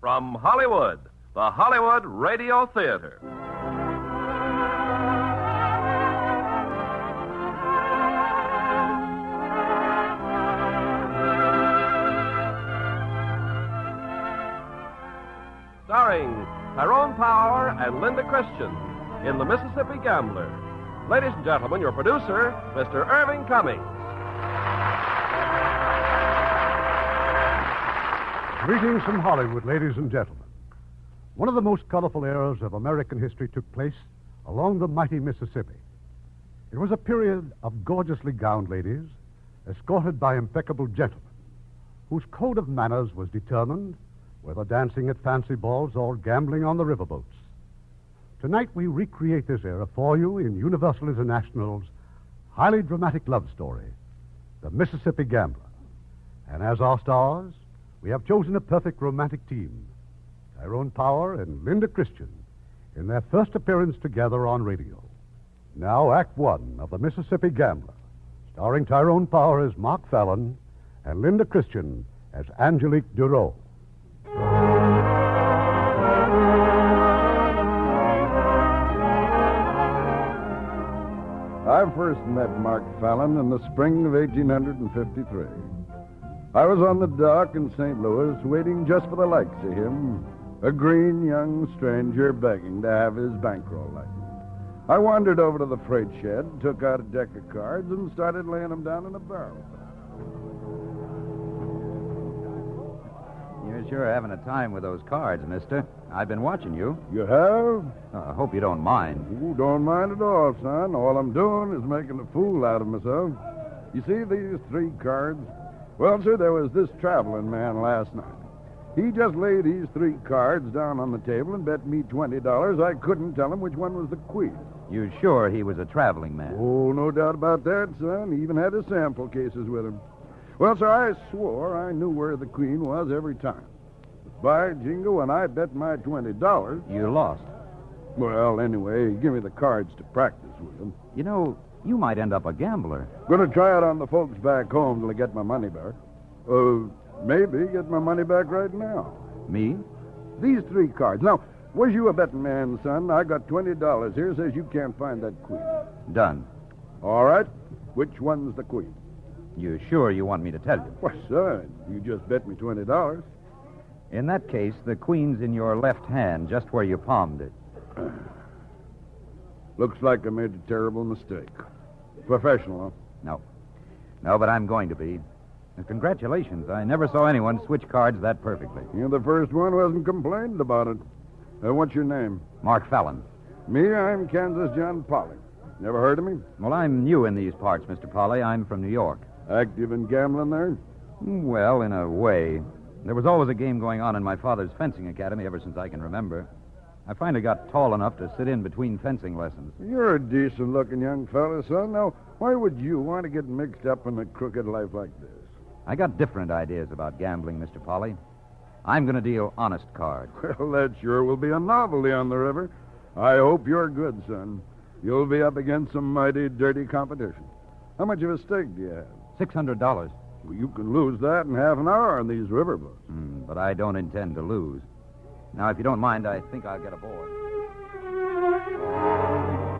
From Hollywood, the Hollywood Radio Theater. Starring Tyrone Power and Linda Christian in The Mississippi Gambler. Ladies and gentlemen, your producer, Mr. Irving Cummings. Greetings from Hollywood, ladies and gentlemen. One of the most colorful eras of American history took place along the mighty Mississippi. It was a period of gorgeously gowned ladies, escorted by impeccable gentlemen, whose code of manners was determined whether dancing at fancy balls or gambling on the riverboats. Tonight we recreate this era for you in Universal International's highly dramatic love story, The Mississippi Gambler. And as our stars, we have chosen a perfect romantic team Tyrone Power and Linda Christian in their first appearance together on radio. Now, Act One of The Mississippi Gambler, starring Tyrone Power as Mark Fallon and Linda Christian as Angelique Duro. I first met Mark Fallon in the spring of 1853. I was on the dock in St. Louis waiting just for the likes of him, a green young stranger begging to have his bankroll lightened. I wandered over to the freight shed, took out a deck of cards, and started laying them down in a barrel. You're sure having a time with those cards, mister. I've been watching you. You have? Uh, I hope you don't mind. Ooh, don't mind at all, son. All I'm doing is making a fool out of myself. You see these three cards? Well, sir, there was this traveling man last night. He just laid these three cards down on the table and bet me $20 I couldn't tell him which one was the queen. You sure he was a traveling man? Oh, no doubt about that, son. He even had his sample cases with him. Well, sir, I swore I knew where the queen was every time. By jingo, when I bet my $20, You lost. well, anyway, give me the cards to practice with them. You know, you might end up a gambler. Gonna try it on the folks back home till I get my money back. Uh, maybe get my money back right now. Me? These three cards. Now, was you a betting man, son? I got $20 here. Says you can't find that queen. Done. All right. Which one's the queen? You sure you want me to tell you? Why, son, you just bet me $20. In that case, the queen's in your left hand, just where you palmed it. Looks like I made a terrible mistake. Professional, huh? No. No, but I'm going to be. And congratulations. I never saw anyone switch cards that perfectly. You're the first one who hasn't complained about it. Uh, what's your name? Mark Fallon. Me, I'm Kansas John Polly. Never heard of me? Well, I'm new in these parts, Mr. Polly. I'm from New York. Active in gambling there? Well, in a way. There was always a game going on in my father's fencing academy ever since I can remember. I finally got tall enough to sit in between fencing lessons. You're a decent looking young fella, son. Now, why would you want to get mixed up in a crooked life like this? I got different ideas about gambling, Mr. Polly. I'm going to deal honest cards. Well, that sure will be a novelty on the river. I hope you're good, son. You'll be up against some mighty dirty competition. How much of a stake do you have? $600. Well, you can lose that in half an hour on these riverboats. Hmm, but I don't intend to lose. Now, if you don't mind, I think I'll get aboard.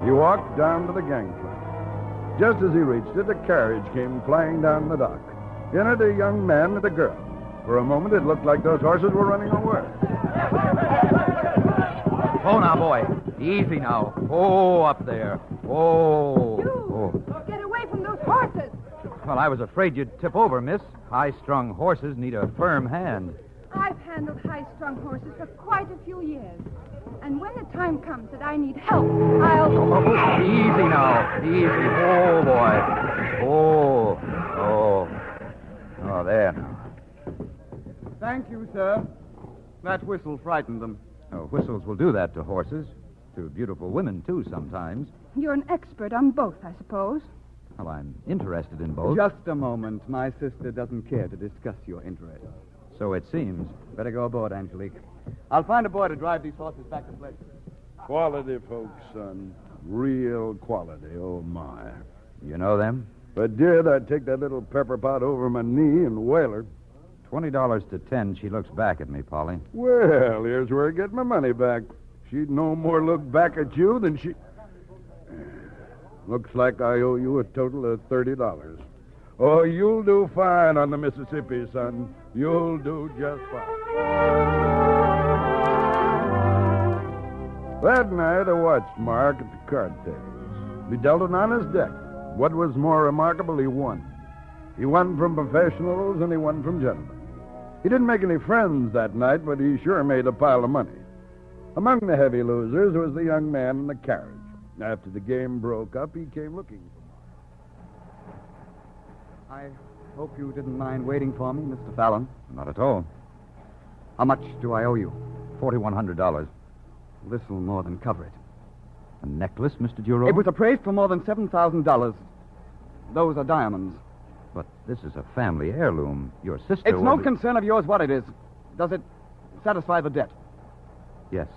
He walked down to the gangplank. Just as he reached it, a carriage came flying down the dock. In it, a young man and a girl. For a moment, it looked like those horses were running away. Oh, now, boy. Easy now. Oh, up there. Oh. You! Oh. Get away from those horses! Well, I was afraid you'd tip over, miss. High strung horses need a firm hand. I've handled high strung horses for quite a few years. And when the time comes that I need help, I'll. Oh, oh, oh, easy now. Easy. Oh, boy. Oh. Oh. Oh, there now. Thank you, sir. That whistle frightened them. Oh, whistles will do that to horses. To beautiful women, too, sometimes. You're an expert on both, I suppose. Well, I'm interested in both. Just a moment. My sister doesn't care to discuss your interests. So it seems. Better go aboard, Angelique. I'll find a boy to drive these horses back to Fletcher. Quality folks, son. Real quality. Oh, my. You know them? I did, I'd take that little pepper pot over my knee and whale her. Twenty dollars to ten, she looks back at me, Polly. Well, here's where I get my money back. She'd no more look back at you than she. Looks like I owe you a total of thirty dollars. Oh, you'll do fine on the Mississippi, son. You'll do just fine. That night, I watched Mark at the card tables. He dealt an honest deck. What was more remarkable, he won. He won from professionals and he won from gentlemen. He didn't make any friends that night, but he sure made a pile of money. Among the heavy losers was the young man in the carriage. After the game broke up, he came looking for I hope you didn't mind waiting for me, Mr. Fallon. Not at all. How much do I owe you? Forty-one hundred dollars. This will more than cover it. A necklace, Mr. Duro? It was appraised for more than $7,000. Those are diamonds. But this is a family heirloom. Your sister. It's no be- concern of yours what it is. Does it satisfy the debt? Yes.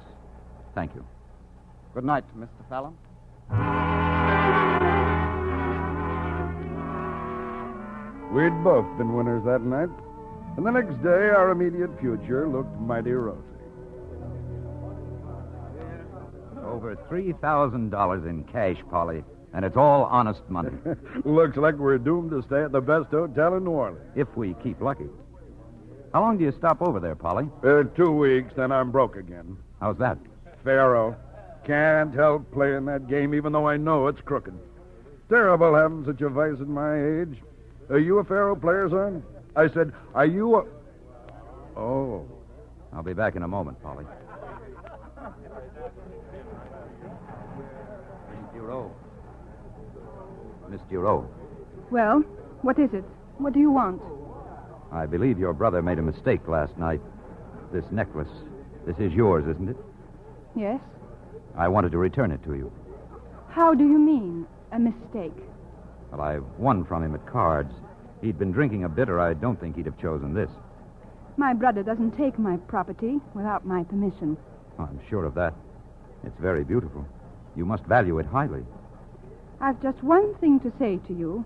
Thank you. Good night, Mr. Fallon. We'd both been winners that night. And the next day, our immediate future looked mighty rosy. Over three thousand dollars in cash, Polly, and it's all honest money. Looks like we're doomed to stay at the best hotel in New Orleans. if we keep lucky. How long do you stop over there, Polly? Uh, two weeks, then I'm broke again. How's that? Faro. Can't help playing that game, even though I know it's crooked. Terrible having such a vice at my age. Are you a faro player, son? I said, are you a. Oh. I'll be back in a moment, Polly. Miss Duro. Miss Duro, Well, what is it? What do you want? I believe your brother made a mistake last night. This necklace. This is yours, isn't it? Yes? I wanted to return it to you. How do you mean, a mistake? Well, I won from him at cards. He'd been drinking a bitter. I don't think he'd have chosen this. My brother doesn't take my property without my permission. I'm sure of that. It's very beautiful. You must value it highly. I've just one thing to say to you.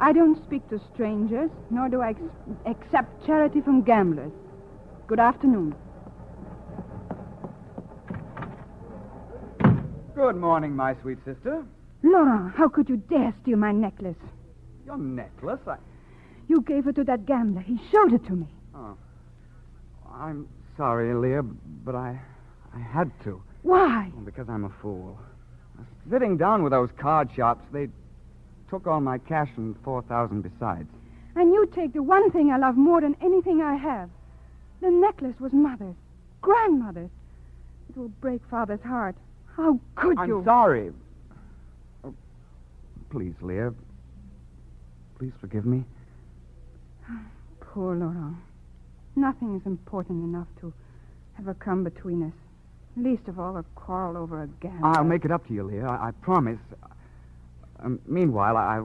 I don't speak to strangers, nor do I ex- accept charity from gamblers. Good afternoon. Good morning, my sweet sister. Laurent, how could you dare steal my necklace? Your necklace? I... You gave it to that gambler. He showed it to me. Oh. I'm sorry, Leah, but I, I had to. Why? Because I'm a fool. Sitting down with those card sharps, they took all my cash and 4000 besides. And you take the one thing I love more than anything I have. The necklace was mother's, grandmother's. It will break father's heart. How could I'm you? sorry. Please, Leah. Please forgive me. Poor Laurent. Nothing is important enough to ever come between us. Least of all a quarrel over a gambler. I'll make it up to you, Leah. I, I promise. Um, meanwhile, I,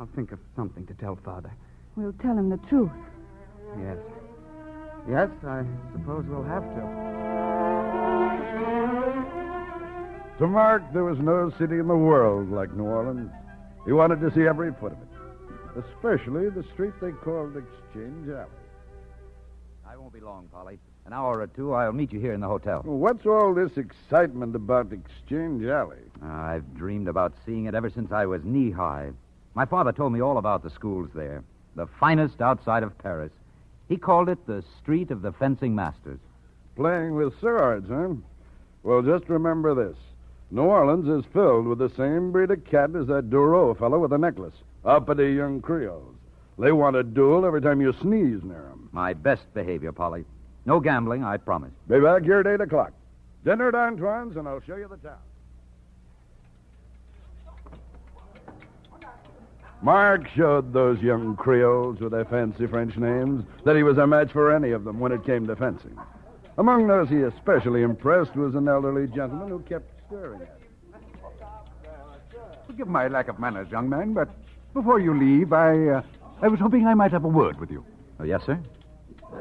I'll think of something to tell Father. We'll tell him the truth. Yes. Yes, I suppose we'll have to. To Mark, there was no city in the world like New Orleans. He wanted to see every foot of it, especially the street they called Exchange Alley. I won't be long, Polly. An hour or two, I'll meet you here in the hotel. What's all this excitement about Exchange Alley? Ah, I've dreamed about seeing it ever since I was knee high. My father told me all about the schools there, the finest outside of Paris. He called it the Street of the Fencing Masters. Playing with swords, huh? Well, just remember this. New Orleans is filled with the same breed of cat as that Duro fellow with the necklace. Uppity young Creoles. They want a duel every time you sneeze near 'em. My best behavior, Polly. No gambling, I promise. Be back here at 8 o'clock. Dinner at Antoine's, and I'll show you the town. Mark showed those young Creoles with their fancy French names that he was a match for any of them when it came to fencing. Among those he especially impressed was an elderly gentleman who kept staring at him. Forgive my lack of manners, young man, but before you leave, I, uh, I was hoping I might have a word with you. Oh, yes, sir?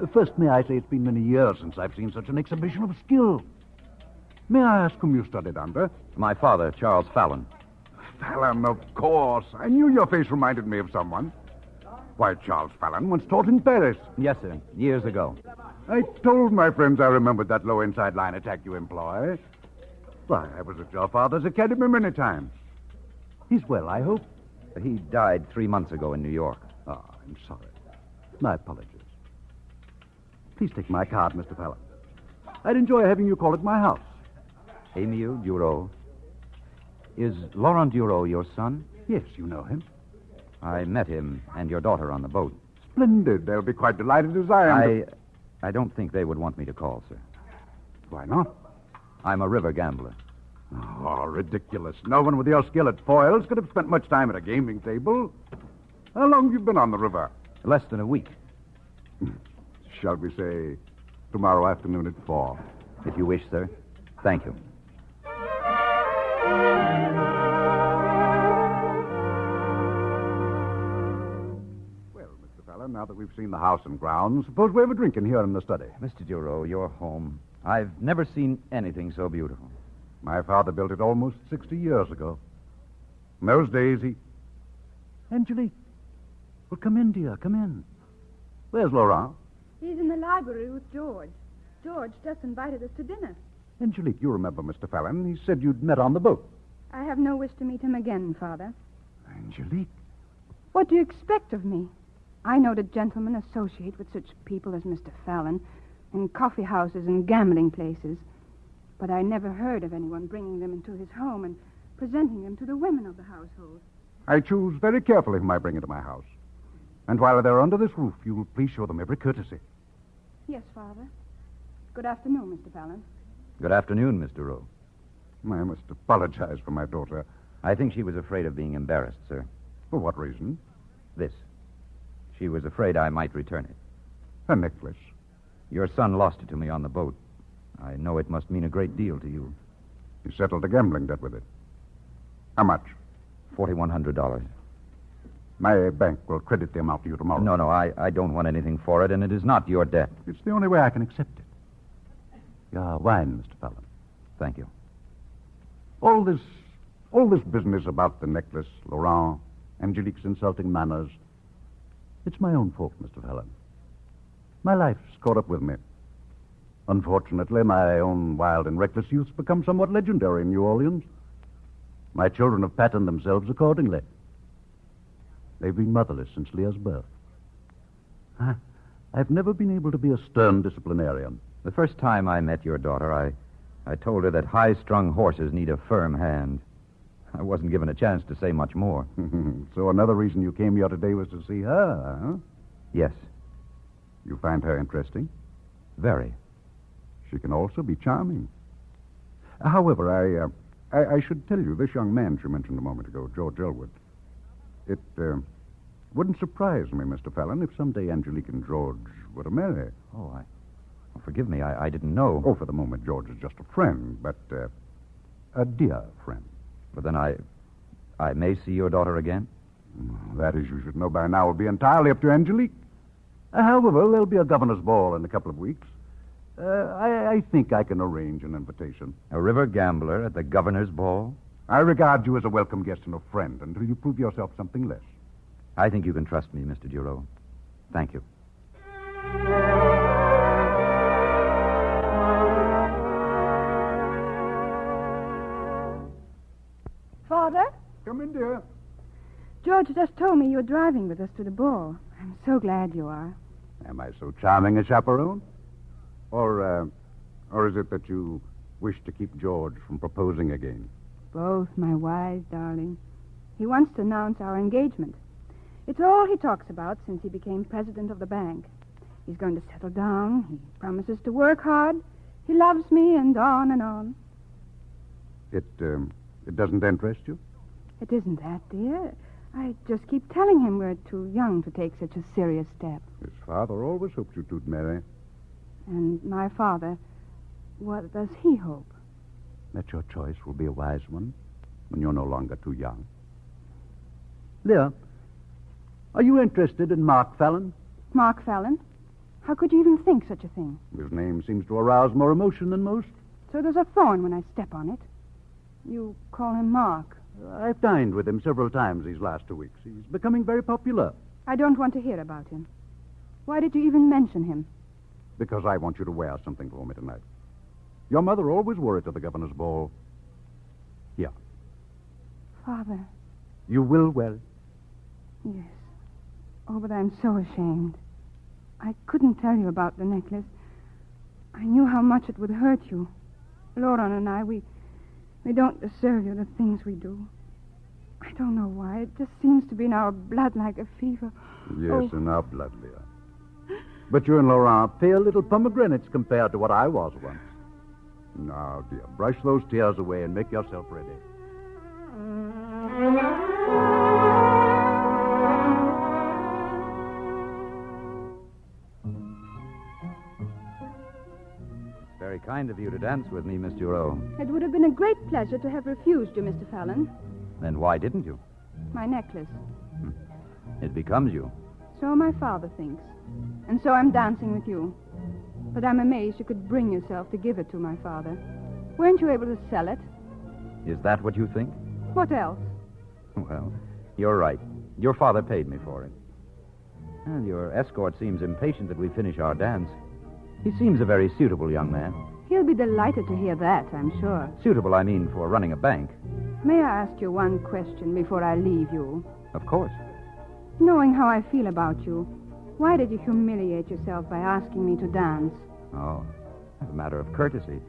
Uh, First, may I say it's been many years since I've seen such an exhibition of skill. May I ask whom you studied under? My father, Charles Fallon. Fallon, of course. I knew your face reminded me of someone. Why, Charles Fallon once taught in Paris. Yes, sir. Years ago. I told my friends I remembered that low inside line attack you employ. Why, I was at your father's academy many times. He's well, I hope. He died three months ago in New York. Ah, I'm sorry. My apologies. Please take my card, Mr. Fallon. I'd enjoy having you call at my house. Emile Duro. Is Laurent Duro your son? Yes, you know him. I met him and your daughter on the boat. Splendid. They'll be quite delighted as I am. to- I, I don't think they would want me to call, sir. Why not? I'm a river gambler. Oh, ridiculous. No one with your skill at foils could have spent much time at a gaming table. How long have you been on the river? Less than a week, Shall we say tomorrow afternoon at four? if you wish, sir. Thank you. Well, Mr. Fallon, now that we've seen the house and grounds, suppose we have a drink in here in the study. Mr. Duro, your home. I've never seen anything so beautiful. My father built it almost 60 years ago. In those days, he. Angelique. Well, come in, dear. Come in. Where's Laurent? He's in the library with George. George just invited us to dinner. Angelique, you remember Mr. Fallon. He said you'd met on the boat. I have no wish to meet him again, Father. Angelique? What do you expect of me? I know that gentlemen associate with such people as Mr. Fallon in coffee houses and gambling places. But I never heard of anyone bringing them into his home and presenting them to the women of the household. I choose very carefully whom I bring into my house. And while they're under this roof, you'll please show them every courtesy. Yes, Father. Good afternoon, Mr. Fallon. Good afternoon, Mr. Rowe. I must apologize for my daughter. I think she was afraid of being embarrassed, sir. For what reason? This. She was afraid I might return it. A necklace. Your son lost it to me on the boat. I know it must mean a great deal to you. You settled a gambling debt with it. How much? $4,100. My bank will credit the amount to you tomorrow. No, no, I, I don't want anything for it, and it is not your debt. It's the only way I can accept it. Your wine, Mr. Fallon. Thank you. All this, all this business about the necklace, Laurent, Angelique's insulting manners. It's my own fault, Mr. Fallon. My life's caught up with me. Unfortunately, my own wild and reckless youth's become somewhat legendary in New Orleans. My children have patterned themselves accordingly. They've been motherless since Leah's birth. I, I've never been able to be a stern disciplinarian. The first time I met your daughter, I, I told her that high strung horses need a firm hand. I wasn't given a chance to say much more. so another reason you came here today was to see her, huh? Yes, You find her interesting? very. She can also be charming. However, I, uh, I, I should tell you, this young man she mentioned a moment ago, George Elwood, it uh, wouldn't surprise me, Mr. Fallon, if someday Angelique and George were to marry. Oh, I. Oh, forgive me, I, I didn't know. Oh, for the moment, George is just a friend, but uh, a dear friend. But then I. I may see your daughter again? That, as you should know by now, will be entirely up to Angelique. Uh, however, there'll be a governor's ball in a couple of weeks. Uh, I, I think I can arrange an invitation. A river gambler at the governor's ball? I regard you as a welcome guest and a friend until you prove yourself something less. I think you can trust me, Mr. Duro. Thank you. Father? Come in, dear. George just told me you were driving with us to the ball. I'm so glad you are. Am I so charming a chaperone? Or, uh, or is it that you wish to keep George from proposing again? Both, my wise darling. He wants to announce our engagement. It's all he talks about since he became president of the bank. He's going to settle down. He promises to work hard. He loves me, and on and on. It, um, it doesn't interest you? It isn't that, dear. I just keep telling him we're too young to take such a serious step. His father always hoped you two'd marry. And my father, what does he hope? That your choice will be a wise one when you're no longer too young. Leah, are you interested in Mark Fallon? Mark Fallon? How could you even think such a thing? His name seems to arouse more emotion than most. So there's a thorn when I step on it. You call him Mark. I've dined with him several times these last two weeks. He's becoming very popular. I don't want to hear about him. Why did you even mention him? Because I want you to wear something for me tonight. Your mother always wore it at the governor's ball. Here. Father, You will wear it? yes. Oh, but I'm so ashamed. I couldn't tell you about the necklace. I knew how much it would hurt you. Lauren and I, we we don't deserve you the things we do. I don't know why. It just seems to be in our blood like a fever. Yes, Oh. in our blood, Leah. But you and Laurent are pale little pomegranates compared to what I was once. Now, dear, brush those tears away and make yourself ready. Mm. Kind of you to dance with me, Miss Giroux. It would have been a great pleasure to have refused you, Mr. Fallon. Then why didn't you? My necklace. Hmm. It becomes you. So my father thinks. And so I'm dancing with you. But I'm amazed you could bring yourself to give it to my father. Weren't you able to sell it? Is that what you think? What else? Well, you're right. Your father paid me for it. And your escort seems impatient that we finish our dance. He seems a very suitable young man. He'll be delighted to hear that, I'm sure. Suitable, I mean, for running a bank. May I ask you one question before I leave you? Of course. Knowing how I feel about you, why did you humiliate yourself by asking me to dance? Oh, as a matter of courtesy.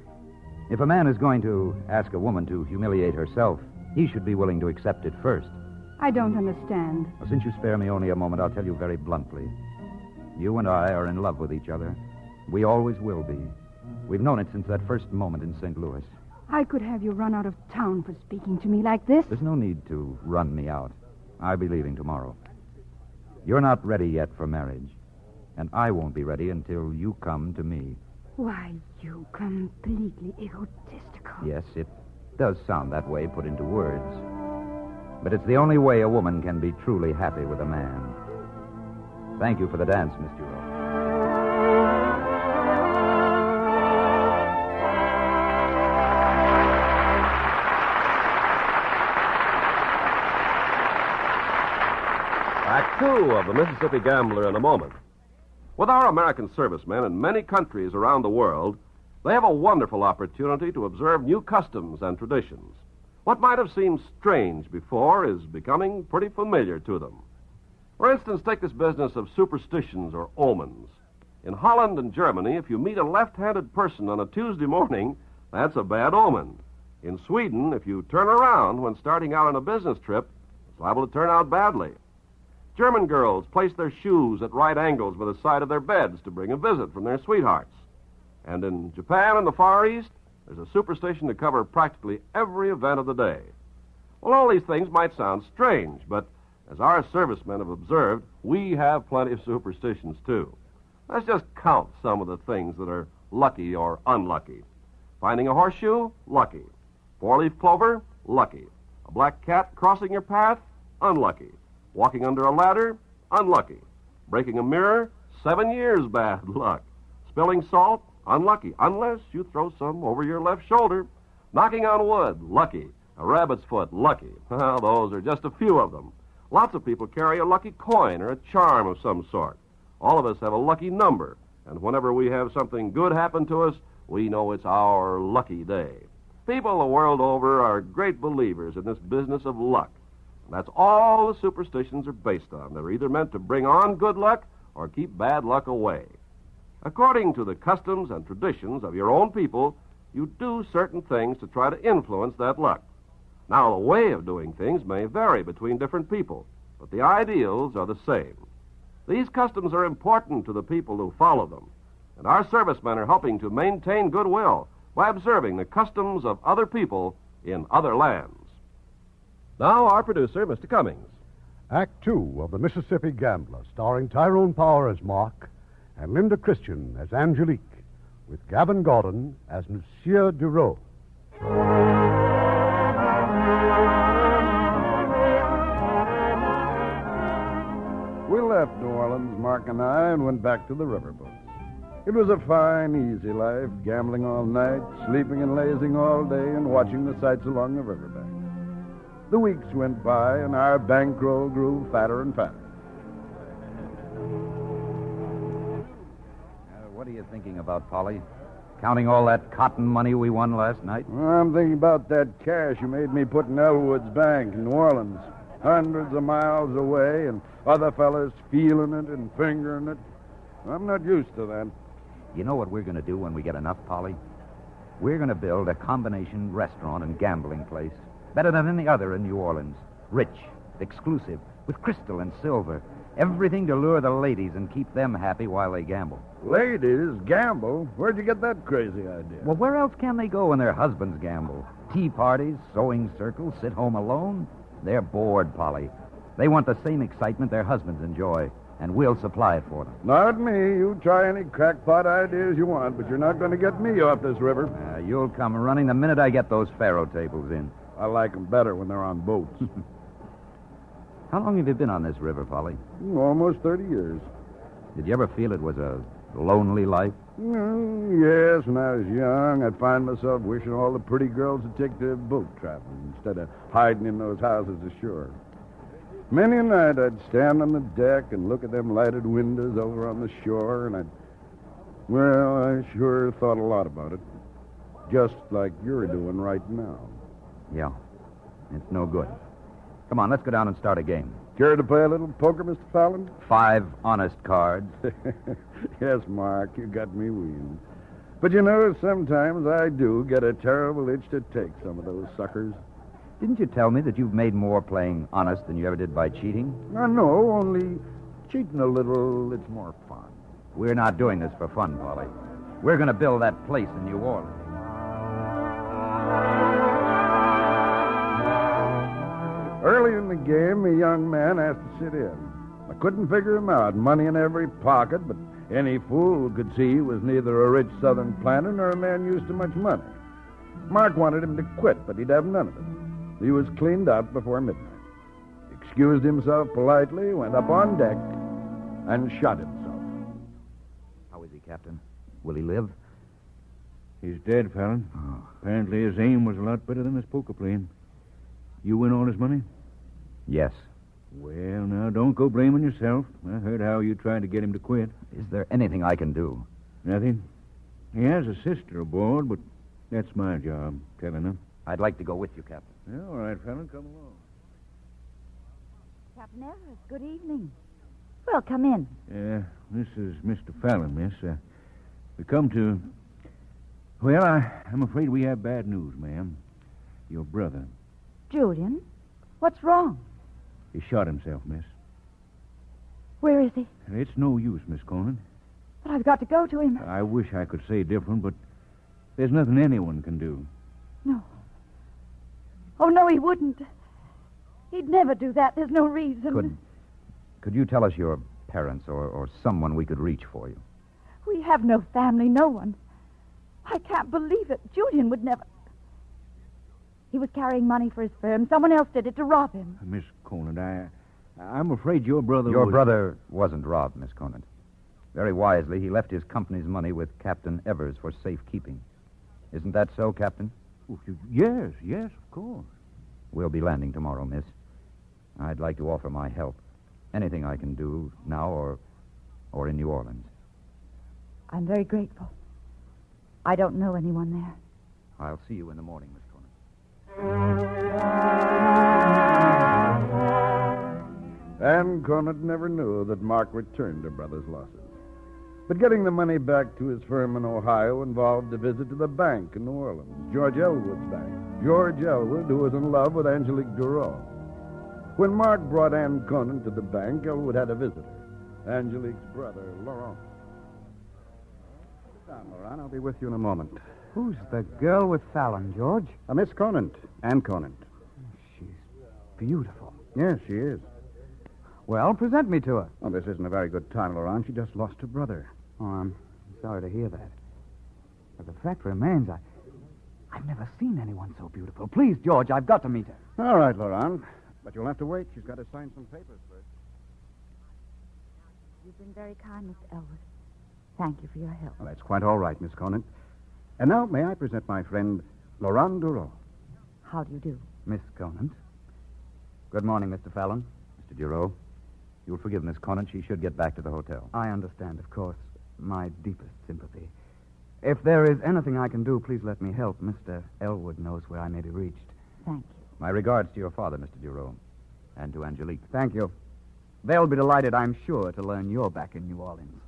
If a man is going to ask a woman to humiliate herself, he should be willing to accept it first. I don't understand. Well, since you spare me only a moment, I'll tell you very bluntly. You and I are in love with each other. We always will be. We've known it since that first moment in St. Louis. I could have you run out of town for speaking to me like this. There's no need to run me out. I'll be leaving tomorrow. You're not ready yet for marriage, and I won't be ready until you come to me. Why, you completely egotistical. Yes, it does sound that way put into words. But it's the only way a woman can be truly happy with a man. Thank you for the dance, Miss Giroux. Of the Mississippi Gambler in a moment. With our American servicemen in many countries around the world, they have a wonderful opportunity to observe new customs and traditions. What might have seemed strange before is becoming pretty familiar to them. For instance, take this business of superstitions or omens. In Holland and Germany, if you meet a left handed person on a Tuesday morning, that's a bad omen. In Sweden, if you turn around when starting out on a business trip, it's liable to turn out badly. German girls place their shoes at right angles with the side of their beds to bring a visit from their sweethearts. And in Japan and the Far East, there's a superstition to cover practically every event of the day. Well, all these things might sound strange, but as our servicemen have observed, we have plenty of superstitions too. Let's just count some of the things that are lucky or unlucky. Finding a horseshoe, lucky. Four leaf clover, lucky. A black cat crossing your path, unlucky. Walking under a ladder, unlucky. Breaking a mirror, seven years bad luck. Spilling salt, unlucky, unless you throw some over your left shoulder. Knocking on wood, lucky. A rabbit's foot, lucky. Well, those are just a few of them. Lots of people carry a lucky coin or a charm of some sort. All of us have a lucky number, and whenever we have something good happen to us, we know it's our lucky day. People the world over are great believers in this business of luck. That's all the superstitions are based on. They're either meant to bring on good luck or keep bad luck away. According to the customs and traditions of your own people, you do certain things to try to influence that luck. Now, the way of doing things may vary between different people, but the ideals are the same. These customs are important to the people who follow them, and our servicemen are helping to maintain goodwill by observing the customs of other people in other lands. Now, our producer, Mr. Cummings. Act two of The Mississippi Gambler, starring Tyrone Power as Mark and Linda Christian as Angelique, with Gavin Gordon as Monsieur Duro. We left New Orleans, Mark and I, and went back to the riverboats. It was a fine, easy life, gambling all night, sleeping and lazing all day, and watching the sights along the riverbank. The weeks went by, and our bankroll grew fatter and fatter. Uh, what are you thinking about, Polly? Counting all that cotton money we won last night? Well, I'm thinking about that cash you made me put in Elwood's bank in New Orleans, hundreds of miles away, and other fellas feeling it and fingering it. I'm not used to that. You know what we're going to do when we get enough, Polly? We're going to build a combination restaurant and gambling place Better than any other in New Orleans. Rich, exclusive, with crystal and silver. Everything to lure the ladies and keep them happy while they gamble. Ladies, gamble? Where'd you get that crazy idea? Well, where else can they go when their husbands gamble? Tea parties, sewing circles, sit home alone? They're bored, Polly. They want the same excitement their husbands enjoy, and we'll supply it for them. Not me. You try any crackpot ideas you want, but you're not going to get me off this river. Uh, you'll come running the minute I get those faro tables in. I like 'em better when they're on boats. How long have you been on this river, Polly? Almost 30 years. Did you ever feel it was a lonely life? Mm, yes, when I was young, I'd find myself wishing all the pretty girls would take to boat traveling instead of hiding in those houses ashore. Many a night I'd stand on the deck and look at them lighted windows over on the shore, and I'd. Well, I sure thought a lot about it. Just like you're doing right now. Yeah. It's no good. Come on, let's go down and start a game. Care to play a little poker, Mr. Fallon? Five honest cards. yes, Mark, you got me weaned. But you know, sometimes I do get a terrible itch to take some of those suckers. Didn't you tell me that you've made more playing honest than you ever did by cheating? I know, only cheating a little, it's more fun. We're not doing this for fun, Polly. We're going to build that place in New Orleans. Early in the game, a young man asked to sit in. I couldn't figure him out. Money in every pocket, but any fool could see he was neither a rich southern planter nor a man used to much money. Mark wanted him to quit, but he'd have none of it. He was cleaned out before midnight. Excused himself politely, went up on deck, and shot himself. How is he, Captain? Will he live? He's dead, Fallon. Oh. Apparently his aim was a lot better than his poker playing. You win all his money? Yes. Well, now, don't go blaming yourself. I heard how you tried to get him to quit. Is there anything I can do? Nothing. He has a sister aboard, but that's my job, telling her. I'd like to go with you, Captain. Yeah, all right, Fallon, come along. Captain Everett, good evening. Well, come in. Uh, this is Mr. Fallon, miss. Uh, we come to. Well, I, I'm afraid we have bad news, ma'am. Your brother. Julian, what's wrong? He shot himself, miss. Where is he? It's no use, Miss Conant. But I've got to go to him. I wish I could say different, but there's nothing anyone can do. No. Oh, no, he wouldn't. He'd never do that. There's no reason. Could, could you tell us your parents or, or someone we could reach for you? We have no family, no one. I can't believe it. Julian would never. He was carrying money for his firm. Someone else did it to rob him. Miss Conant, I, I'm afraid your brother Your was- brother wasn't robbed, Miss Conant. Very wisely, he left his company's money with Captain Evers for safekeeping. Isn't that so, Captain? Oh, Yes, yes, of course. We'll be landing tomorrow, miss. I'd like to offer my help. Anything I can do now or or in New Orleans. I'm very grateful. I don't know anyone there. I'll see you in the morning, Miss Conant. Ann Conant never knew that Mark returned her brother's losses. But getting the money back to his firm in Ohio involved a visit to the bank in New Orleans, George Elwood's bank. George Elwood, who was in love with Angelique Duro. When Mark brought Ann Conant to the bank, Elwood had a visitor, Angelique's brother, Laurent. Sit down, Laurent. I'll be with you in a moment. Who's the girl with Fallon, George? Uh, Miss Conant. Ann Conant. She's beautiful. Yes, she is. Well, present me to her. Oh, this isn't a very good time, Laurent. She just lost her brother. Oh, I'm sorry to hear that. But the fact remains, I, I've never seen anyone so beautiful. Please, George, I've got to meet her. All right, Laurent. But you'll have to wait. She's got to sign some papers first. You've been very kind, Mr. Elwood. Thank you for your help. Well, that's quite all right, Miss Conant. And now, may I present my friend, Laurent Duro. How do you do? Miss Conant. Good morning, Mr. Fallon. Mr. Duro, you'll forgive Miss Conant. She should get back to the hotel. I understand, of course. my deepest sympathy. If there is anything I can do, please let me help. Mr. Elwood knows where I may be reached. Thank you. My regards to your father, Mr. Duro, and to Angelique. Thank you. They'll be delighted, I'm sure, to learn you're back in New Orleans.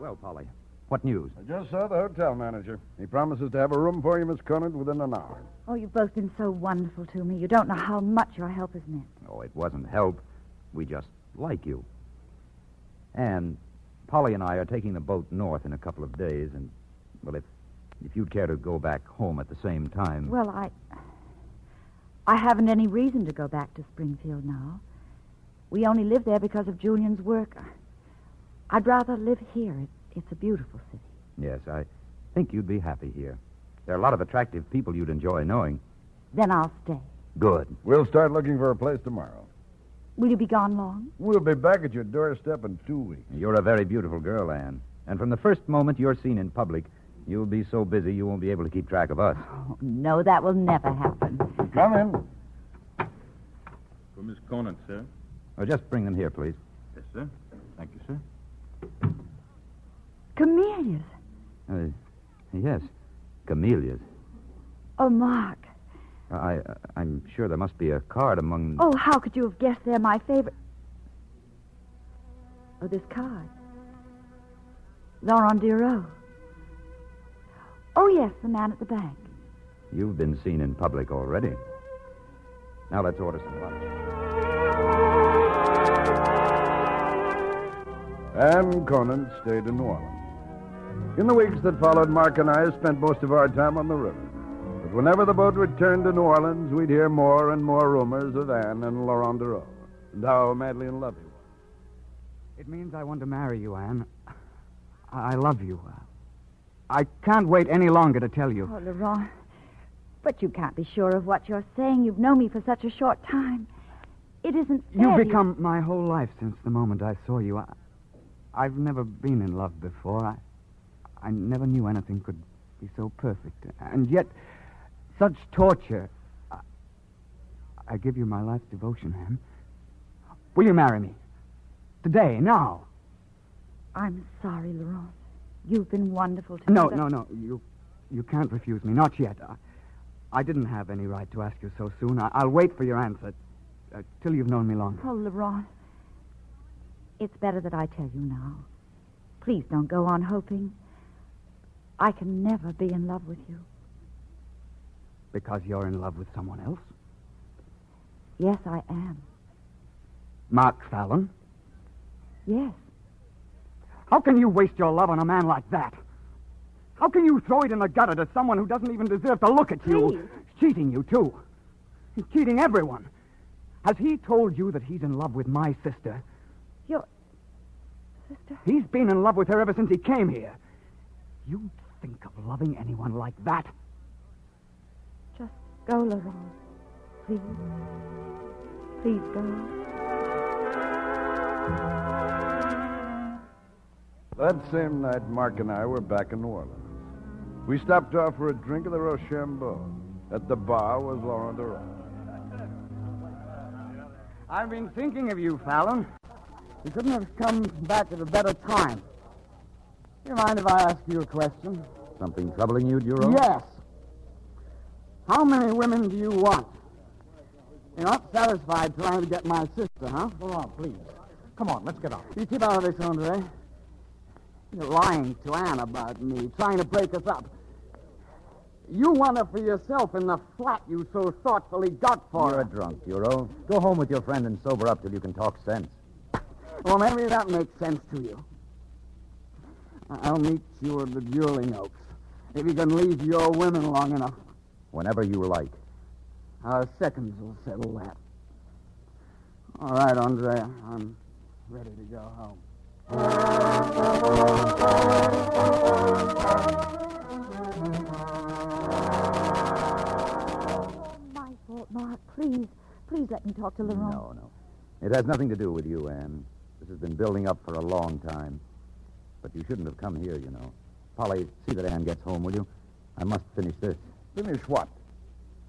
Well, Polly, what news? I just saw the hotel manager. He promises to have a room for you, Miss Conant, within an hour. Oh, you've both been so wonderful to me. You don't know how much your help has meant. Oh, it wasn't help. We just like you. And Polly and I are taking the boat north in a couple of days, and, well, if, if you'd care to go back home at the same time. Well, I. I haven't any reason to go back to Springfield now. We only live there because of Julian's work. I'd rather live here. It, it's a beautiful city. Yes, I think you'd be happy here. There are a lot of attractive people you'd enjoy knowing. Then I'll stay. Good. We'll start looking for a place tomorrow. Will you be gone long? We'll be back at your doorstep in two weeks. You're a very beautiful girl, Anne. And from the first moment you're seen in public, you'll be so busy you won't be able to keep track of us. Oh, no, that will never happen. Come in. For Miss Conant, sir. Oh, just bring them here, please. Yes, sir. Thank you, sir. Camellias. Uh, yes, camellias. Oh, Mark. I, I'm sure there must be a card among. Oh, how could you have guessed they're my favorite? Oh, this card. Laurent Duro. Oh, yes, the man at the bank. You've been seen in public already. Now let's order some lunch. Anne Conant stayed in New Orleans. In the weeks that followed, Mark and I spent most of our time on the river. But whenever the boat returned to New Orleans, we'd hear more and more rumors of Anne and Laurent Duro and how madly in love he was. It means I want to marry you, Anne. I I love you. I can't wait any longer to tell you. Oh, Laurent. But you can't be sure of what you're saying. You've known me for such a short time. It isn't fair. You've to become my whole life since the moment I saw you. I, I've never been in love before. I, I never knew anything could be so perfect. And yet, such torture. I, I give you my life's devotion, Anne. Will you marry me? Today, now. I'm sorry, Laurent. You've been wonderful to No, me. but- no, no. You, you can't refuse me. Not yet. I, I didn't have any right to ask you so soon. I, I'll wait for your answer uh, till you've known me longer. Oh, Laurent. It's better that I tell you now. Please don't go on hoping. I can never be in love with you. Because you're in love with someone else? Yes, I am. Mark Fallon? Yes. How can you waste your love on a man like that? How can you throw it in the gutter to someone who doesn't even deserve to look at you? Please. Cheating you, too. He's cheating everyone. Has he told you that he's in love with my sister? Your sister? He's been in love with her ever since he came here. You think of loving anyone like that? Just go, Laurent. Please. Please go. That same night, Mark and I were back in New Orleans. We stopped off for a drink at the Rochambeau. At the bar was Laurent Duro. I've been thinking of you, Fallon. You couldn't have come back at a better time. Do you mind if I ask you a question? Something troubling you, Duro? Yes. How many women do you want? You're not satisfied trying to get my sister, huh? Go on, please. Come on, let's get out. You keep out of this, Andre. You're lying to Anne about me, trying to break us up. You want her for yourself in the flat you so thoughtfully got for her. You're her. a drunk, Duro. Go home with your friend and sober up till you can talk sense. Well, maybe that makes sense to you. I'll meet you at the dueling oaks. If you can leave your women long enough. Whenever you like. Our seconds will settle that. All right, Andre. I'm ready to go home. My fault, Mark. Please. Please let me talk to Laurent. No, no. It has nothing to do with you, Anne. This has been building up for a long time. But you shouldn't have come here, you know. Polly, see that Anne gets home, will you? I must finish this. Finish what?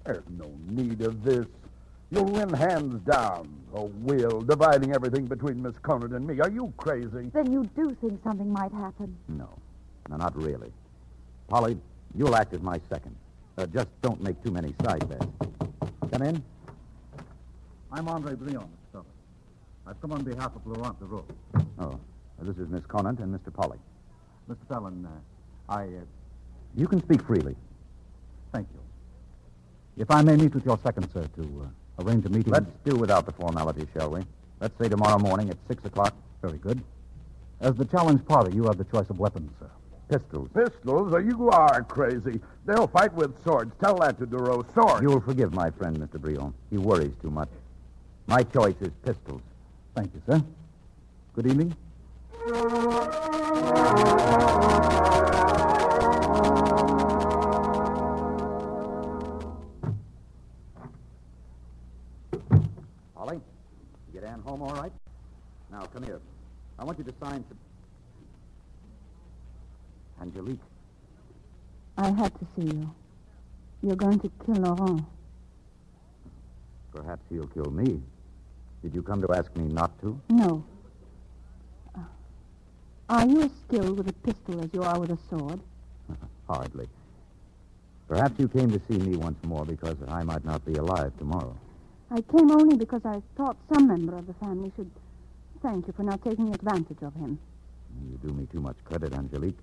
There's no need of this. You'll win hands down. Oh, Will, dividing everything between Miss Conant and me. Are you crazy? Then you do think something might happen. No. No, not really. Polly, you'll act as my second. Uh, just don't make too many side bets. Come in. I'm Andre Brion, Mr. Fallon. I've come on behalf of Laurent Leroux. Oh, this is Miss Conant and Mr. Polly. Mr. Fallon, uh, I, uh, You can speak freely. thank you. If I may meet with your second, sir, to uh, arrange a meeting. Let's do without the formalities, shall we? Let's say tomorrow morning at 6 o'clock. Very good. As the challenge party, you have the choice of weapons, sir. Pistols. Pistols? You are crazy. They'll fight with swords. Tell that to Duro. Swords. You'll forgive my friend, Mr. Brion. He worries too much. My choice is pistols. Thank you, sir. Good evening. Polly, you get Ann home all right? Now, come here. I want you to sign some... Angelique. I had to see you. You're going to kill Laurent. Perhaps he'll kill me. Did you come to ask me not to? No. Are you as skilled with a pistol as you are with a sword? Hardly. Perhaps you came to see me once more because I might not be alive tomorrow. I came only because I thought some member of the family should thank you for not taking advantage of him. You do me too much credit, Angelique.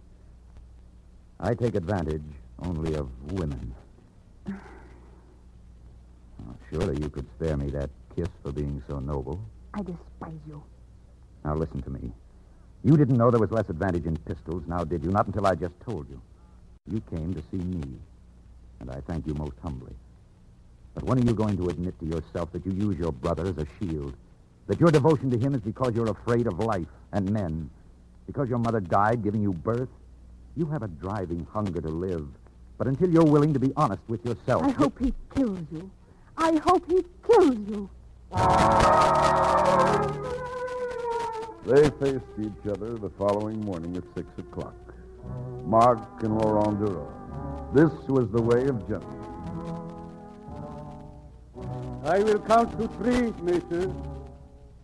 I take advantage only of women. Oh, surely you could spare me that kiss for being so noble. I despise you. Now listen to me. You didn't know there was less advantage in pistols, now did you? Not until I just told you. You came to see me, and I thank you most humbly. But when are you going to admit to yourself that you use your brother as a shield? That your devotion to him is because you're afraid of life and men? Because your mother died giving you birth? You have a driving hunger to live. But until you're willing to be honest with yourself. I hope he kills you. I hope he kills you. They faced each other the following morning at six o'clock. Mark and Laurent Duro. This was the way of gentlemen. I will count to three, Messieurs.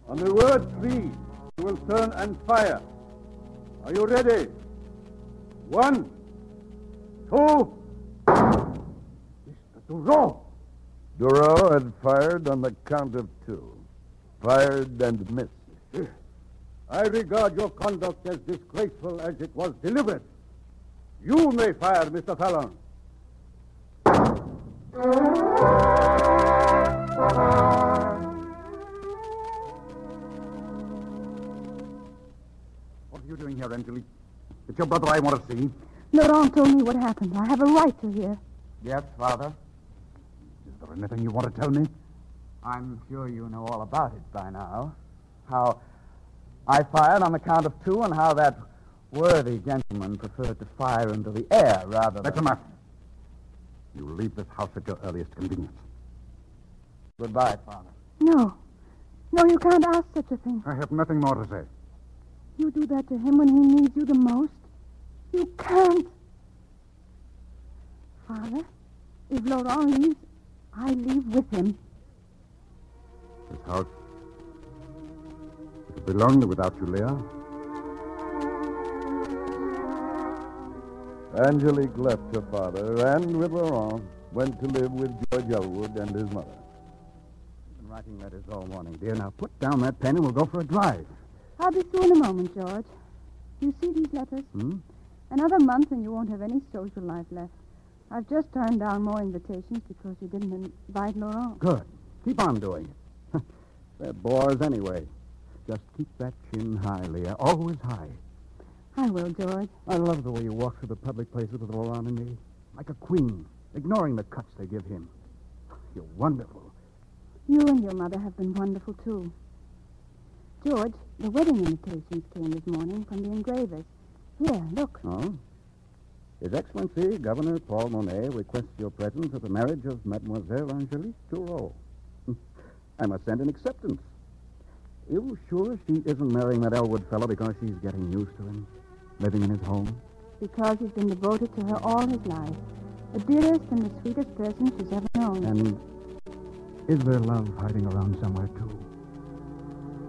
On the word three, you will turn and fire. Are you ready? One, two. Mr. Duro. Duro had fired on the count of two. Fired and missed. Eh. I regard your conduct as disgraceful as it was deliberate. You may fire, Mr. Fallon. What are you doing here, Angelique? It's your brother I want to see. Laurent told me what happened. I have a right to hear. Yes, Father. Is there anything you want to tell me? I'm sure you know all about it by now. How I fired on the count of two and how that worthy gentleman preferred to fire into the air rather That's than... enough. You will leave this house at your earliest convenience. Goodbye, Father. No. No, you can't ask such a thing. I have nothing more to say. You do that to him when he needs you the most. You can't. Father, if Laurent leaves, I leave with him. This house. It be lonely without you, Leah. Angelique left her father and, with Laurent, went to live with George Elwood and his mother. I've Been writing letters all morning, dear. Now put down that pen and we'll go for a drive. I'll be through in a moment, George. You see these letters? Hmm? Another month and you won't have any social life left. I've just turned down more invitations because you didn't invite Laurent. Good. Keep on doing it. They're bores anyway. Just keep that chin high, Leah. Always high. I will, George. I love the way you walk through the public places with Laurent and me. Like a queen, ignoring the cuts they give him. You're wonderful. You and your mother have been wonderful, too. George, the wedding invitations came this morning from the engravers. Here, look. Oh? His Excellency, Governor Paul Monet, requests your presence at the marriage of Mademoiselle Angelique Duro. I must send an acceptance. You sure she isn't marrying that Elwood fellow because she's getting used to him, living in his home? Because he's been devoted to her all his life. The dearest and the sweetest person she's ever known. And Is there love hiding around somewhere, too?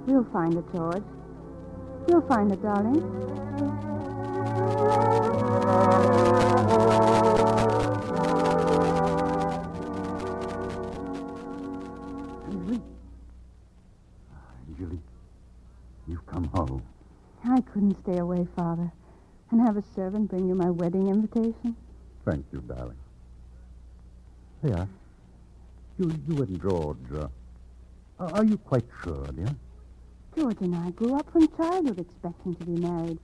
We'll find it, George. We'll find it, darling. I couldn't stay away, Father, and have a servant bring you my wedding invitation. Thank you, darling. There. You, you and George, uh, are are you quite sure, dear? George and I grew up from childhood expecting to be married.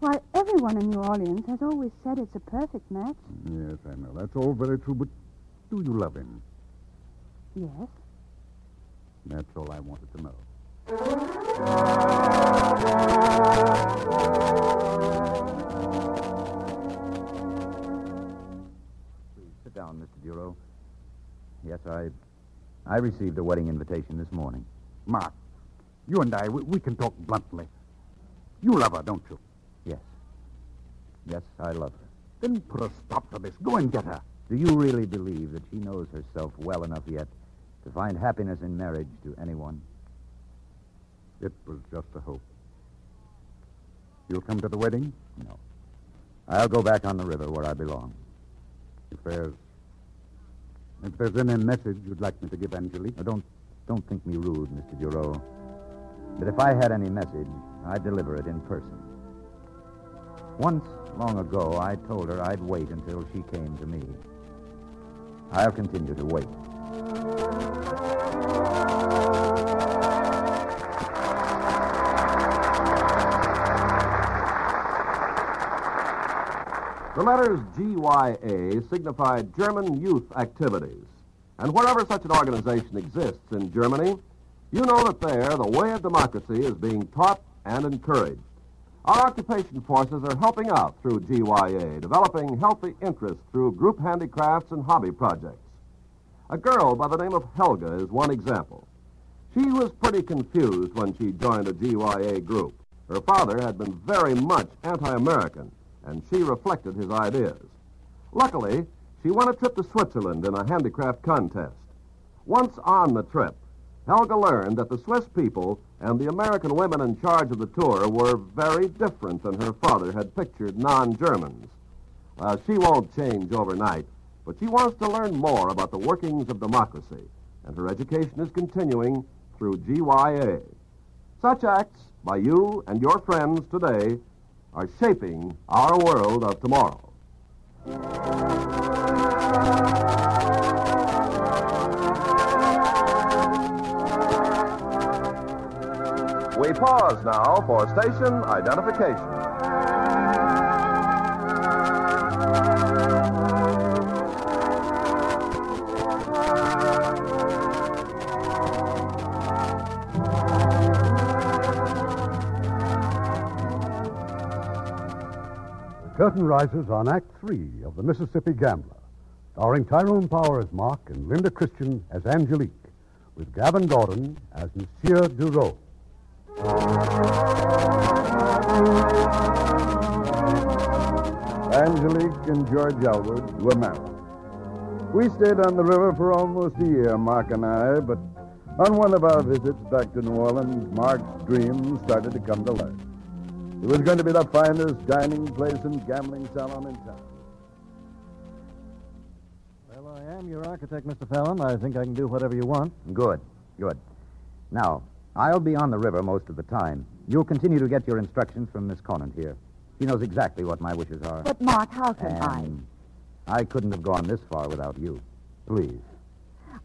Why, everyone in New Orleans has always said it's a perfect match. Yes, I know. That's all very true, but do you love him? Yes. That's all I wanted to know. Please sit down, Mr. Duro. Yes, I. I received a wedding invitation this morning. Mark, you and I, we, we can talk bluntly. You love her, don't you? Yes. Yes, I love her. Then put a stop to this. Go and get her. Do you really believe that she knows herself well enough yet to find happiness in marriage to anyone? It was just a hope. You'll come to the wedding? No. I'll go back on the river where I belong. If there's if there's any message you'd like me to give Angelique, Now, don't don't think me rude, Mr. Duro. But if I had any message, I'd deliver it in person. Once, long ago, I told her I'd wait until she came to me. I'll continue to wait. The letters GYA signified German Youth Activities. And wherever such an organization exists in Germany, you know that there the way of democracy is being taught and encouraged. Our occupation forces are helping out through GYA, developing healthy interests through group handicrafts and hobby projects. A girl by the name of Helga is one example. She was pretty confused when she joined a GYA group. Her father had been very much anti American, and she reflected his ideas. Luckily, she won a trip to Switzerland in a handicraft contest. Once on the trip, Helga learned that the Swiss people and the American women in charge of the tour were very different than her father had pictured non Germans. Well, she won't change overnight, but she wants to learn more about the workings of democracy, and her education is continuing through GYA. Such acts by you and your friends today are shaping our world of tomorrow. We pause now for station identification. Curtain rises on Act Three of The Mississippi Gambler, starring Tyrone Power as Mark and Linda Christian as Angelique, with Gavin Gordon as Monsieur Duro. Angelique and George Elwood were married. We stayed on the river for almost a year, Mark and I, but on one of our visits back to New Orleans, Mark's dreams started to come to life. It was going to be the finest dining place and gambling salon in town. Well, I am your architect, Mr. Fallon. I think I can do whatever you want. Good, good. Now, I'll be on the river most of the time. You'll continue to get your instructions from Miss Conant here. She knows exactly what my wishes are. But, Mark, how can And I couldn't have gone this far without you. Please.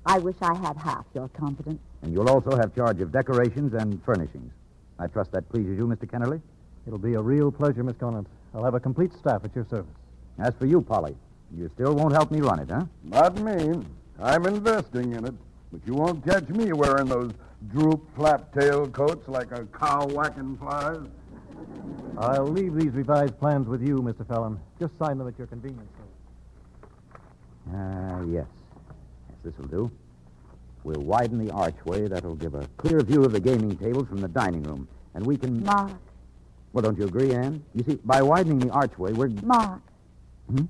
I? I wish I had half your confidence. And you'll also have charge of decorations and furnishings. I trust that pleases you, Mr. Kennerly? It'll be a real pleasure, Miss Conant. I'll have a complete staff at your service. As for you, Polly, you still won't help me run it, huh? Not me. I'm investing in it, but you won't catch me wearing those droop flap tail coats like a cow whacking flies. I'll leave these revised plans with you, Mr. Fallon. Just sign them at your convenience. Ah, yes. Yes, this will do. We'll widen the archway. That'll give a clear view of the gaming tables from the dining room. And we can. Mark, Well, don't you agree, Anne? You see, by widening the archway, we're. Mark. Hmm?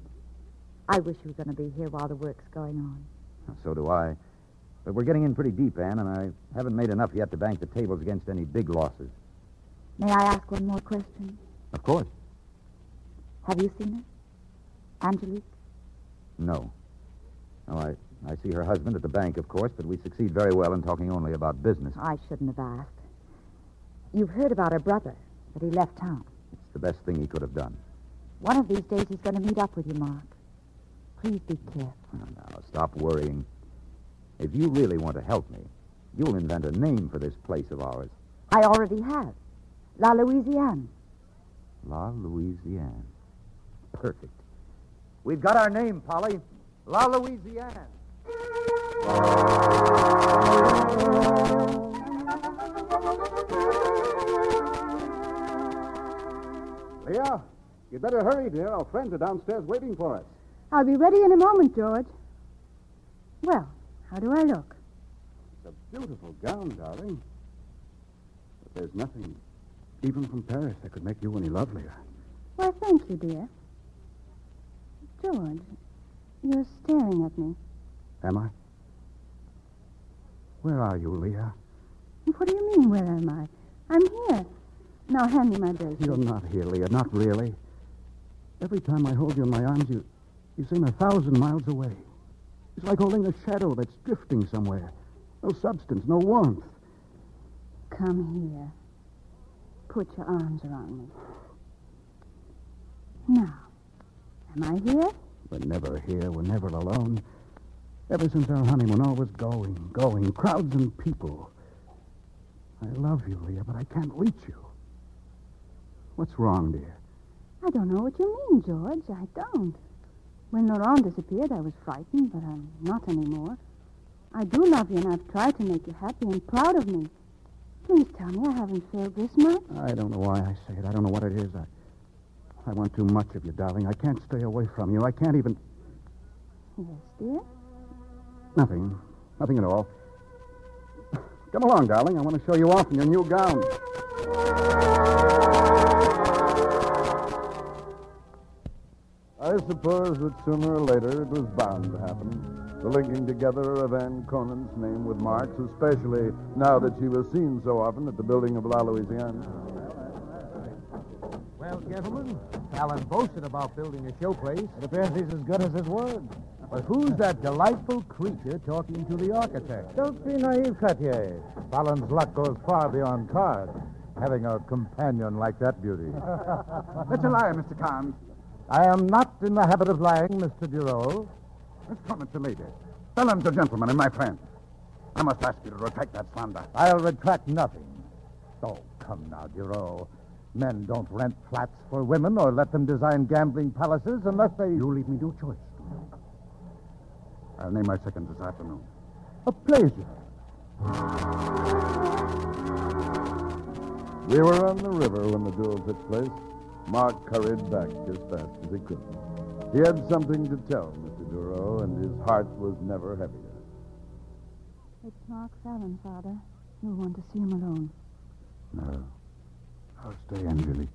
I wish you were going to be here while the work's going on. So do I. But we're getting in pretty deep, Anne, and I haven't made enough yet to bank the tables against any big losses. May I ask one more question? Of course. Have you seen her? Angelique? No. No, I, I see her husband at the bank, of course, but we succeed very well in talking only about business. I shouldn't have asked. You've heard about her brother, that he left town. It's the best thing he could have done. One of these days he's going to meet up with you, Mark. Please be careful. Now, now, stop worrying. If you really want to help me, you'll invent a name for this place of ours. I already have. La Louisiane. La Louisiane. Perfect. We've got our name, Polly. La Louisiane. Leah, you'd better hurry, dear. Our friends are downstairs waiting for us. I'll be ready in a moment, George. Well, how do I look? It's a beautiful gown, darling. But there's nothing, even from Paris, that could make you any lovelier. Well, thank you, dear. George, you're staring at me. Am I? Where are you, Leah? What do you mean, where am I? I'm here. Now hand me my bracelet. You're not here, Leah. Not really. Every time I hold you in my arms, you, you seem a thousand miles away. It's like holding a shadow that's drifting somewhere. No substance, no warmth. Come here. Put your arms around me. Now, am I here? We're never here. We're never alone. Ever since our honeymoon, always going, going, crowds and people. I love you, Leah, but I can't reach you. What's wrong, dear? I don't know what you mean, George. I don't. When Laurent disappeared, I was frightened, but I'm not anymore. I do love you, and I've tried to make you happy and proud of me. Please tell me I haven't failed this much. I don't know why I say it. I don't know what it is. I, I want too much of you, darling. I can't stay away from you. I can't even. Yes, dear. Nothing. Nothing at all. Come along, darling. I want to show you off in your new gown. I suppose that sooner or later it was bound to happen. The linking together of Anne Conant's name with Mark's, especially now that she was seen so often at the building of La Louisiane. Well, gentlemen, Fallon boasted about building a showplace. It appears he's as good as his word. But who's that delightful creature talking to the architect? Don't be naive, Cartier. Fallon's luck goes far beyond cards. Having a companion like that beauty. That's a lie, Mr. Carnes. I am not in the habit of lying, Mr. Duro. Miss Conant's a lady. Fallon's a gentleman and my friend. I must ask you to retract that slander. I'll retract nothing. Oh, come now, Duro. Men don't rent flats for women or let them design gambling palaces unless they. You leave me no choice. I'll name my second this afternoon. A pleasure. We were on the river when the duel took place. Mark hurried back as fast as he could. He had something to tell Mr. Duro, and his heart was never heavier. It's Mark Fallon, Father. You'll want to see him alone. No. I'll stay, Angelique.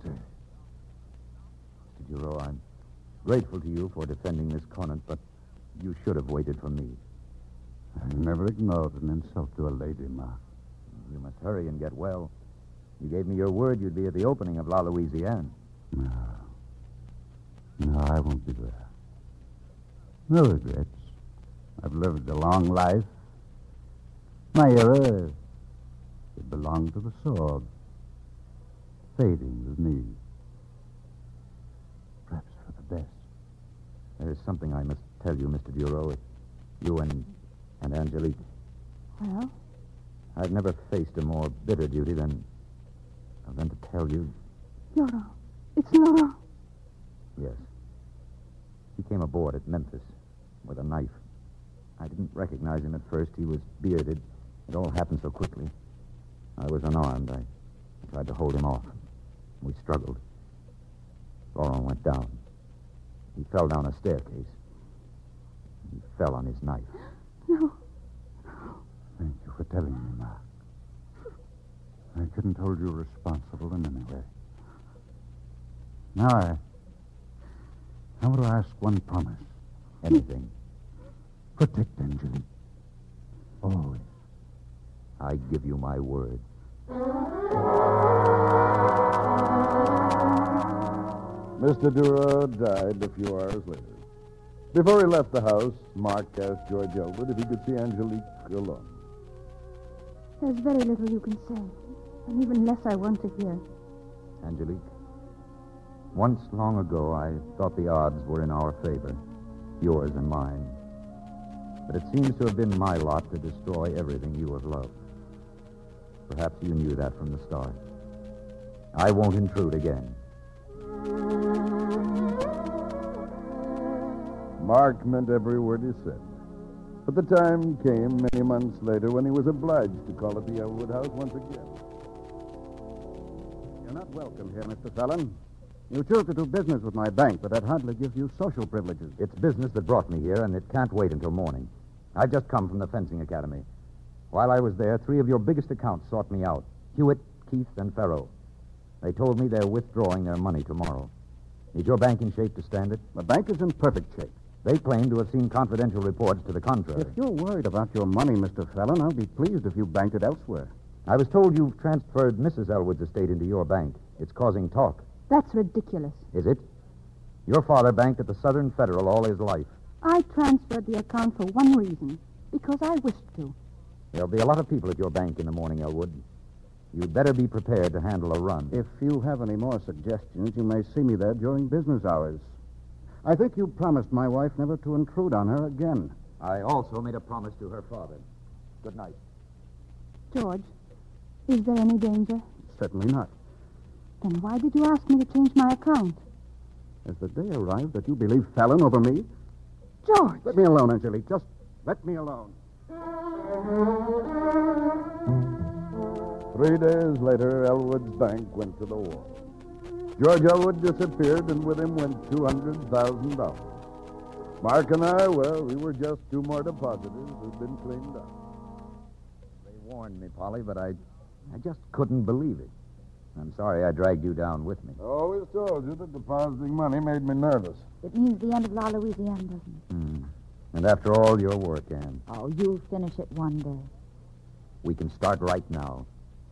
Stay. Mr. Duro, I'm grateful to you for defending Miss Conant, but you should have waited for me. I never ignored an insult to a lady, Mark. You must hurry and get well. You gave me your word you'd be at the opening of La Louisiane. No. No, I won't be there. No regrets. I've lived a long life. My era, it belonged to the sword. Fading with me. Perhaps for the best. There's something I must tell you, Mr. Duro. You and, and Angelique. Well, I've never faced a more bitter duty than, than to tell you. Laurent. It's Laurent. Yes. He came aboard at Memphis with a knife. I didn't recognize him at first. He was bearded. It all happened so quickly. I was unarmed. I tried to hold him off. We struggled. Laurent went down. He fell down a staircase. He fell on his knife. No. Thank you for telling me, Mark. I couldn't hold you responsible in any way. Now I. I want to ask one promise. Anything. Protect Angelique. Always. I give you my word. Mr. Duro died a few hours later. Before he left the house, Mark asked George Elwood if he could see Angelique alone. There's very little you can say, and even less I want to hear. Angelique, once long ago I thought the odds were in our favor, yours and mine. But it seems to have been my lot to destroy everything you have loved. Perhaps you knew that from the start. I won't intrude again. Mark meant every word he said. But the time came many months later when he was obliged to call at the Elwood house once again. You're not welcome here, Mr. Fallon. You chose to do business with my bank, but that hardly gives you social privileges. It's business that brought me here, and it can't wait until morning. I've just come from the fencing academy. While I was there, three of your biggest accounts sought me out Hewitt, Keith, and Farrow. They told me they're withdrawing their money tomorrow. Is your bank in shape to stand it? The bank is in perfect shape. They claim to have seen confidential reports to the contrary. If you're worried about your money, Mr. Fallon, I'll be pleased if you banked it elsewhere. I was told you've transferred Mrs. Elwood's estate into your bank. It's causing talk. That's ridiculous. Is it? Your father banked at the Southern Federal all his life. I transferred the account for one reason because I wished to. There'll be a lot of people at your bank in the morning, Elwood. You'd better be prepared to handle a run. If you have any more suggestions, you may see me there during business hours. I think you promised my wife never to intrude on her again. I also made a promise to her father. Good night. George, is there any danger? Certainly not. Then why did you ask me to change my account? Has the day arrived that you believe Fallon over me? George! Let me alone, Angelique. Just let me alone. Three days later, Elwood's bank went to the wall. George Elwood disappeared, and with him went $200,000. Mark and I, well, we were just two more depositors who'd been cleaned up. They warned me, Polly, but I, I just couldn't believe it. I'm sorry I dragged you down with me. I always told you that depositing money made me nervous. It means the end of La Louisiane, doesn't it? Hmm. And after all your work, Anne, Oh, you'll finish it one day. we can start right now.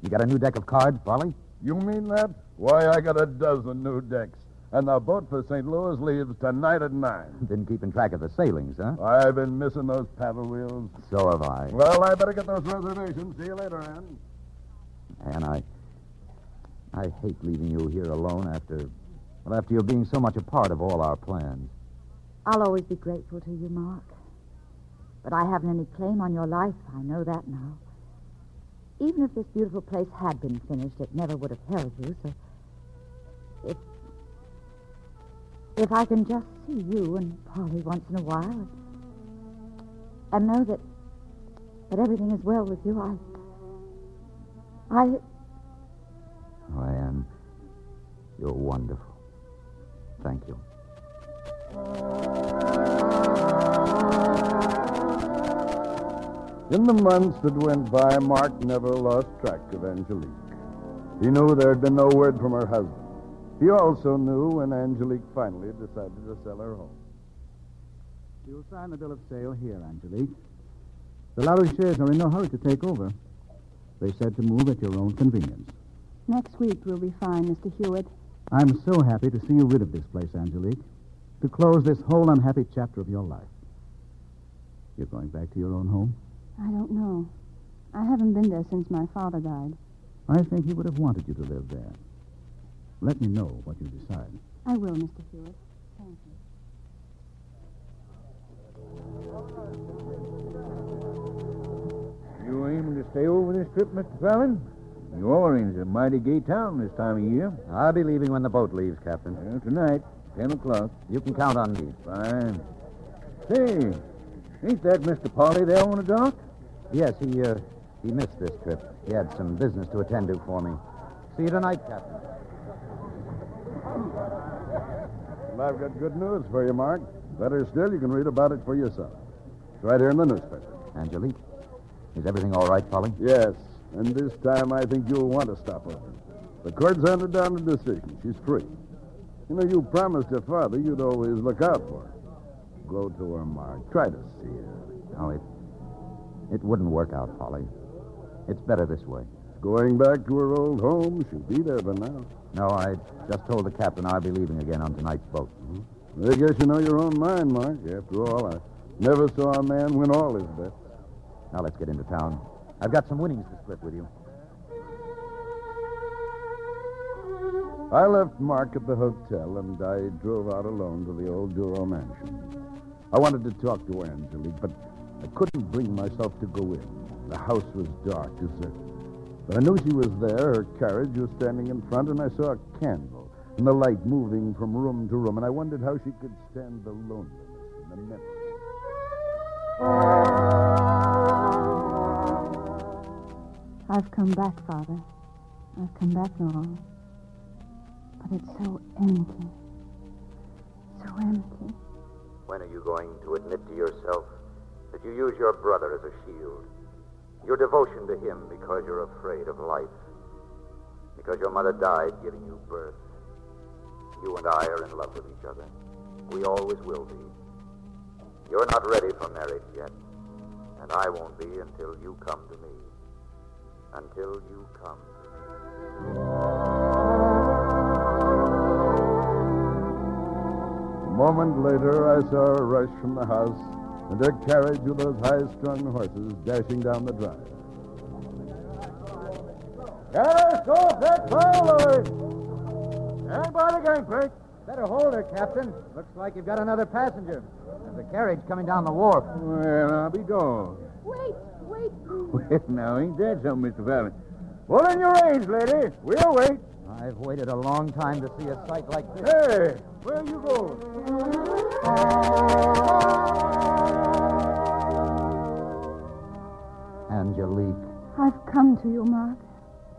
You got a new deck of cards, Polly? You mean that? Why, I got a dozen new decks. And the boat for St. Louis leaves tonight at nine. Been keeping track of the sailings, huh? I've been missing those paddle wheels. So have I. Well, I better get those reservations. See you later, Ann. And I, I hate leaving you here alone after, well, after you being so much a part of all our plans. I'll always be grateful to you, Mark. But I haven't any claim on your life. I know that now. Even if this beautiful place had been finished, it never would have held you. So, if if I can just see you and Polly once in a while, and know that that everything is well with you, I I Oh, Anne, you're wonderful. Thank you. In the months that went by, Mark never lost track of Angelique. He knew there had been no word from her husband. He also knew when Angelique finally decided to sell her home. You'll sign the bill of sale here, Angelique. The Larouches are in no hurry to take over. They said to move at your own convenience. Next week will be fine, Mr. Hewitt. I'm so happy to see you rid of this place, Angelique. To close this whole unhappy chapter of your life. You're going back to your own home? I don't know. I haven't been there since my father died. I think he would have wanted you to live there. Let me know what you decide. I will, Mr. Hewitt. Thank you. You aiming to stay over this trip, Mr. Fallon? New Orleans is a mighty gay town this time of year. I'll be leaving when the boat leaves, Captain. Well, tonight, 10 o'clock. You can count on me. Fine. Say, ain't that Mr. Polly there on the dock? Yes, he, uh, he missed this trip. He had some business to attend to for me. See you tonight, Captain. Well, I've got good news for you, Mark. Better still, you can read about it for yourself. It's right here in the newspaper. Angelique, is everything all right, Polly? Yes, and this time I think you'll want to stop her. The court's handed down a decision. She's free. You know, you promised your father you'd always look out for her. Go to her, Mark. Try to see her. Oh, it, It wouldn't work out, Polly. It's better this way. Going back to her old home. She'll be there by now. No, I just told the captain I'll be leaving again on tonight's boat. Mm-hmm. I guess you know your own mind, Mark. After all, I never saw a man win all his bets. Now let's get into town. I've got some winnings to split with you. I left Mark at the hotel and I drove out alone to the old Duro mansion. I wanted to talk to Angelique, but I couldn't bring myself to go in. The house was dark, deserted. But I knew she was there. Her carriage was standing in front, and I saw a candle and the light moving from room to room, and I wondered how she could stand the loneliness and the memory. I've come back, Father. I've come back, Laurent. But it's so empty. So empty. When are you going to admit to yourself that you use your brother as a shield? Your devotion to him because you're afraid of life. Because your mother died giving you birth. You and I are in love with each other. We always will be. You're not ready for marriage yet. And I won't be until you come to me. Until you come to me. A moment later, I saw her rush from the house and her carriage with those high-strung horses dashing down the drive. Get us off that bow, Stand by the gangplank. Better hold her, Captain. Looks like you've got another passenger. There's a carriage coming down the wharf. Well, I'll be gone. Wait, wait. Well, now, ain't that something, Mr. Fallon? Pull in your reins, lady. We'll wait. I've waited a long time to see a sight like this. Hey, where you going? Angelique. I've come to you, Mark.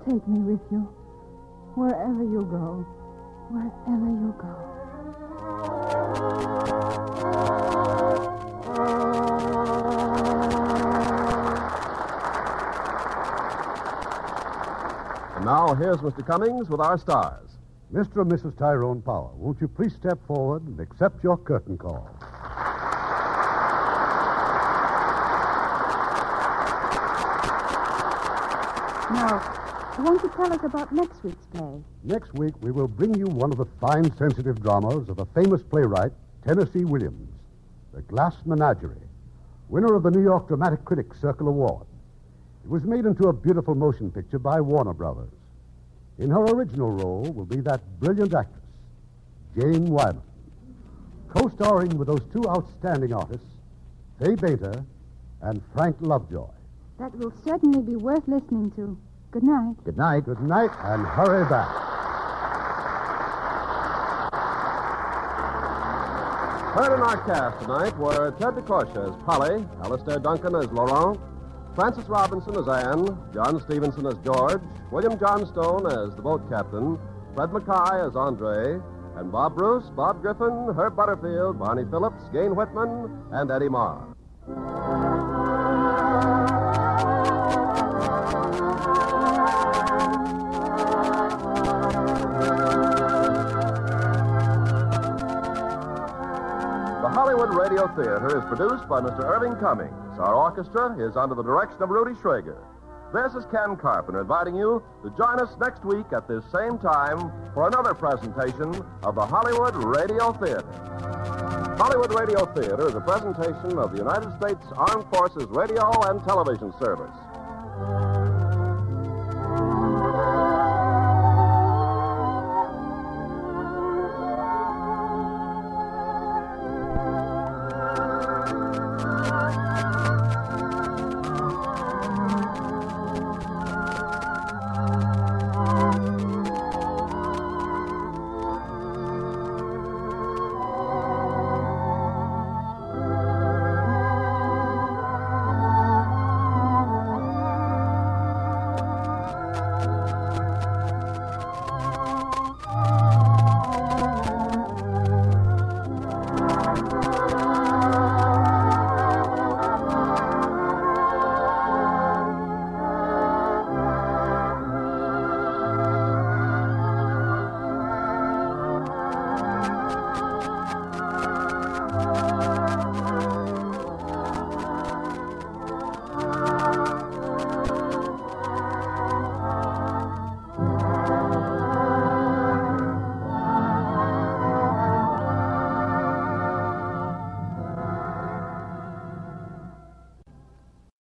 Take me with you. Wherever you go. Wherever you go. Now here's Mr. Cummings with our stars. Mr. and Mrs. Tyrone Power, won't you please step forward and accept your curtain call? Now, won't you tell us about next week's play? Next week, we will bring you one of the fine, sensitive dramas of a famous playwright, Tennessee Williams, The Glass Menagerie, winner of the New York Dramatic Critics Circle Award. It was made into a beautiful motion picture by Warner Brothers. In her original role will be that brilliant actress, Jane Wyman. Co starring with those two outstanding artists, Fay Bainter and Frank Lovejoy. That will certainly be worth listening to. Good night. Good night. Good night, and hurry back. Heard in our cast tonight were Ted DeCorsia as Polly, Alastair Duncan as Laurent, Frances Robinson as Anne, John Stevenson as George, William Johnstone as the boat captain, Fred MacKaye as Andre, and Bob Bruce, Bob Griffin, Herb Butterfield, Barney Phillips, Gayne Whitman, and Eddie Marr. The Hollywood Radio Theater is produced by Mr. Irving Cummings. Our orchestra is under the direction of Rudy Schrager. This is Ken Carpenter inviting you to join us next week at this same time for another presentation of the Hollywood Radio Theater. Hollywood Radio Theater is a presentation of the United States Armed Forces Radio and Television Service.